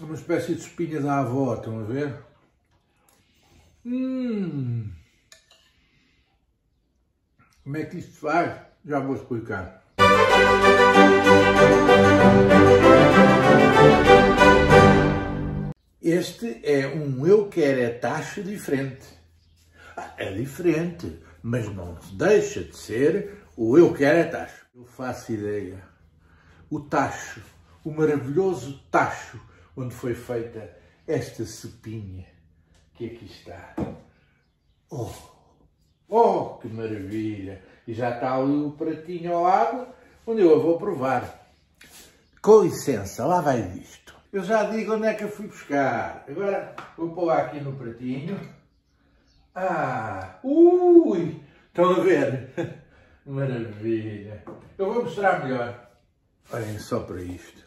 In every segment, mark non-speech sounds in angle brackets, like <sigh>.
Uma espécie de espinha da avó, estão a ver? Hum. Como é que isto faz? Já vou explicar. Este é um eu quero é diferente. Ah, é diferente, mas não deixa de ser o eu quero é tacho. Eu faço ideia. O tacho, o maravilhoso tacho onde foi feita esta sopinha que aqui está. Oh, oh, que maravilha! E já está ali o pratinho ao lado, onde eu a vou provar. Com licença, lá vai visto. Eu já digo onde é que eu fui buscar. Agora vou pôr aqui no pratinho. Ah, ui, estão a ver? <laughs> Maravilha. Eu vou mostrar melhor. Olhem só para isto.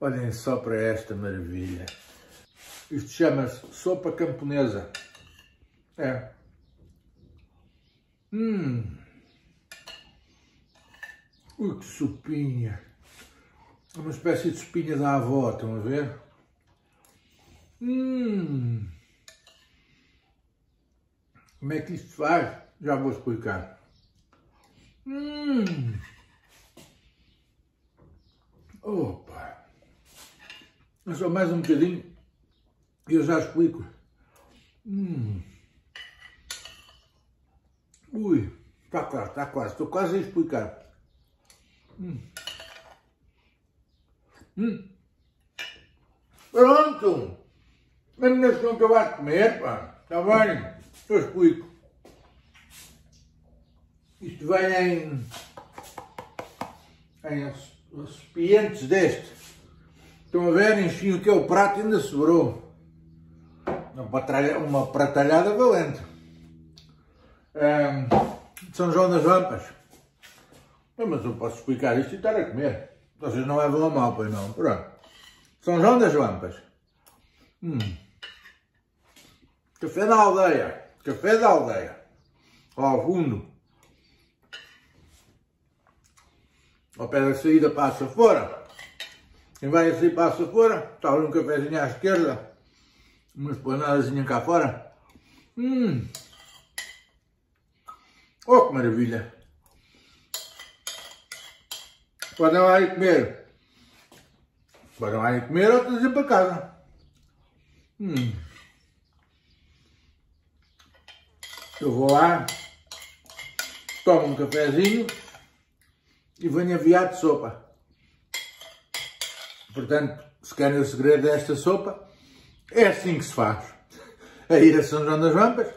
Olhem só para esta maravilha. Isto chama-se sopa camponesa. É. Hum. Ui, que sopinha. É uma espécie de espinha da avó, estão a ver? Hum. Como é que isto faz? Já vou explicar. Hum. É só mais um bocadinho e eu já explico. Hum. Ui, está quase, está quase. Estou quase a explicar. Hum. Hum. Pronto! Mesmo não estão acabar de comer, pá. Está bem? Eu explico. Isto vem em, em recipientes deste. Estão a ver? Enfim, o que é o prato ainda sobrou. Uma pratalhada valente. São João das Vampas. Mas eu posso explicar isto e estar a comer. Vocês não levam a mal, pois não. Pronto. São João das Lampas. Hum. Café da aldeia. Café da aldeia. Ao fundo. Ao pé da saída passa fora. Quem vai assim passa fora. Ali um cafezinho à esquerda. Uma esplanadazinha cá fora. Hum. Oh, que maravilha. Podem lá ir comer. Podem lá ir comer ou trazer para casa. Hum. Eu vou lá, tomo um cafezinho e venho aviar de sopa. Portanto, se querem o segredo desta sopa, é assim que se faz. A ir a São João das Vampas,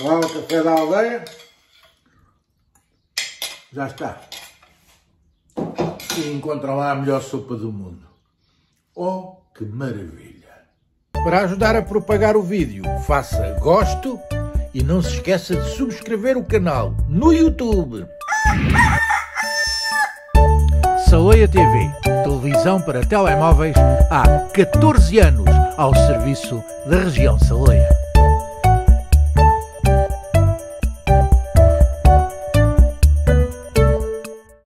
lá o café da aldeia, já está. E encontra lá a melhor sopa do mundo. Oh, que maravilha! Para ajudar a propagar o vídeo, faça gosto e não se esqueça de subscrever o canal no YouTube. Saleia TV, televisão para telemóveis há 14 anos ao serviço da região Saleia.